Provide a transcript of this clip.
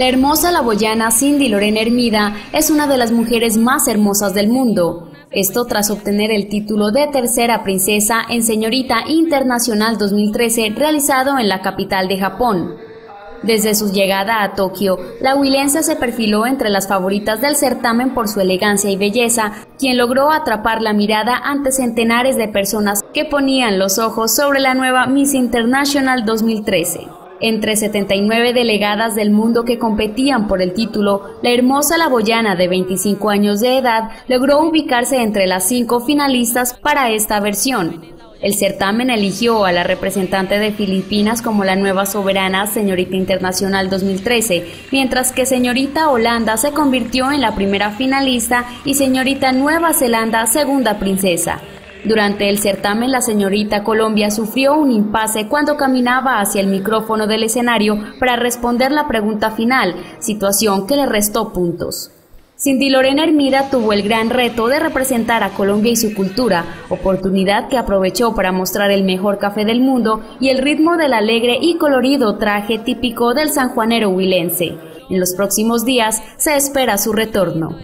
La hermosa laboyana Cindy Lorena Hermida es una de las mujeres más hermosas del mundo. Esto tras obtener el título de tercera princesa en Señorita Internacional 2013 realizado en la capital de Japón. Desde su llegada a Tokio, la huilense se perfiló entre las favoritas del certamen por su elegancia y belleza, quien logró atrapar la mirada ante centenares de personas que ponían los ojos sobre la nueva Miss International 2013. Entre 79 delegadas del mundo que competían por el título, la hermosa laboyana de 25 años de edad logró ubicarse entre las cinco finalistas para esta versión. El certamen eligió a la representante de Filipinas como la nueva soberana Señorita Internacional 2013, mientras que Señorita Holanda se convirtió en la primera finalista y Señorita Nueva Zelanda segunda princesa. Durante el certamen, la señorita Colombia sufrió un impasse cuando caminaba hacia el micrófono del escenario para responder la pregunta final, situación que le restó puntos. Cindy Lorena Hermida tuvo el gran reto de representar a Colombia y su cultura, oportunidad que aprovechó para mostrar el mejor café del mundo y el ritmo del alegre y colorido traje típico del sanjuanero huilense. En los próximos días se espera su retorno.